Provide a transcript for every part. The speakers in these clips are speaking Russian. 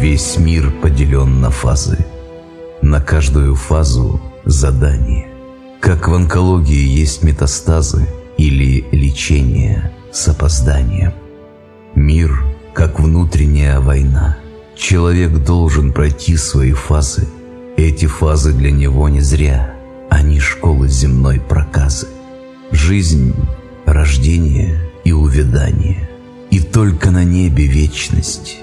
Весь мир поделен на фазы. На каждую фазу задание. Как в онкологии есть метастазы или лечение с опозданием. Мир как внутренняя война. Человек должен пройти свои фазы. Эти фазы для него не зря. Они школы земной проказы. Жизнь, рождение и увядание. И только на небе вечность.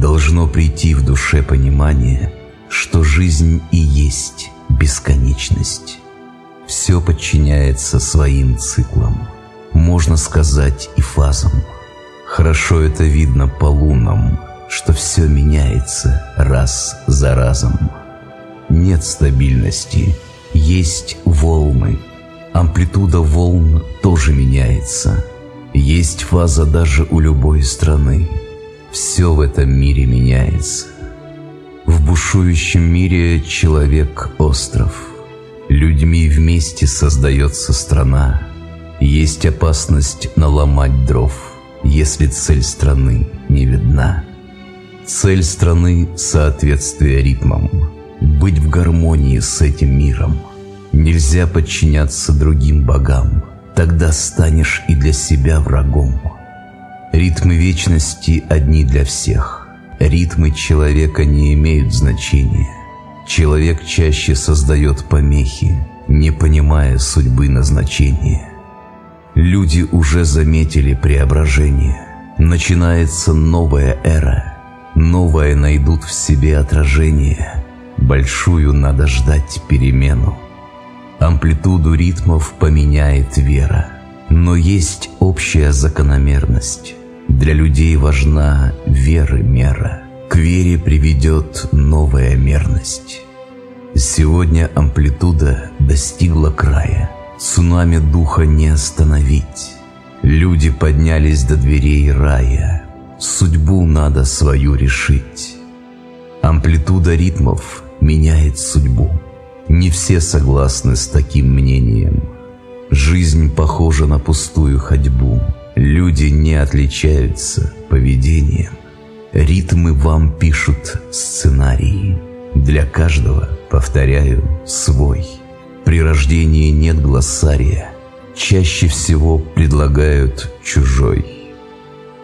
Должно прийти в душе понимание, что жизнь и есть бесконечность. Все подчиняется своим циклам, можно сказать и фазам. Хорошо это видно по лунам, что все меняется раз за разом. Нет стабильности, есть волны. Амплитуда волн тоже меняется. Есть фаза даже у любой страны. Все в этом мире меняется. В бушующем мире человек – остров. Людьми вместе создается страна. Есть опасность наломать дров, если цель страны не видна. Цель страны – соответствие ритмам. Быть в гармонии с этим миром. Нельзя подчиняться другим богам. Тогда станешь и для себя врагом. Ритмы вечности одни для всех. Ритмы человека не имеют значения. Человек чаще создает помехи, не понимая судьбы назначения. Люди уже заметили преображение. Начинается новая эра. Новое найдут в себе отражение. Большую надо ждать перемену. Амплитуду ритмов поменяет вера. Но есть общая закономерность. Для людей важна веры мера. К вере приведет новая мерность. Сегодня амплитуда достигла края. Цунами духа не остановить. Люди поднялись до дверей рая. Судьбу надо свою решить. Амплитуда ритмов меняет судьбу. Не все согласны с таким мнением. Жизнь похожа на пустую ходьбу. Люди не отличаются поведением. Ритмы вам пишут сценарии. Для каждого, повторяю, свой. При рождении нет глоссария. Чаще всего предлагают чужой.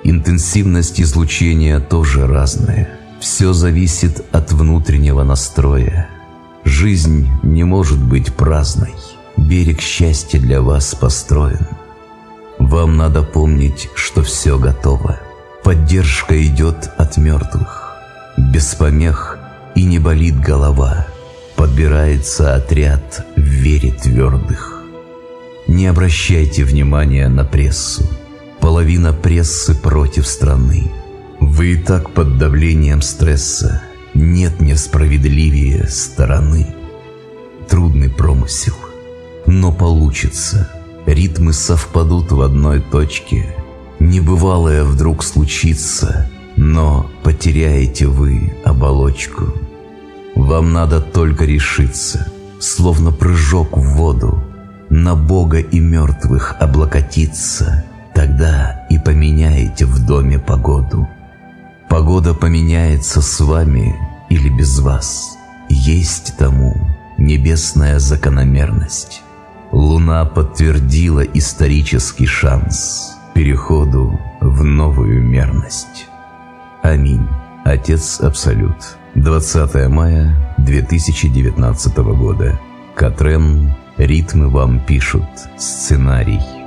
Интенсивность излучения тоже разная. Все зависит от внутреннего настроя. Жизнь не может быть праздной. Берег счастья для вас построен. Вам надо помнить, что все готово. Поддержка идет от мертвых. Без помех и не болит голова. Подбирается отряд в вере твердых. Не обращайте внимания на прессу. Половина прессы против страны. Вы и так под давлением стресса. Нет несправедливее стороны. Трудный промысел – но получится. Ритмы совпадут в одной точке. Небывалое вдруг случится, но потеряете вы оболочку. Вам надо только решиться, словно прыжок в воду, на Бога и мертвых облокотиться, тогда и поменяете в доме погоду. Погода поменяется с вами или без вас. Есть тому небесная закономерность. Луна подтвердила исторический шанс переходу в новую мерность. Аминь. Отец Абсолют. 20 мая 2019 года. Катрен. Ритмы вам пишут. Сценарий.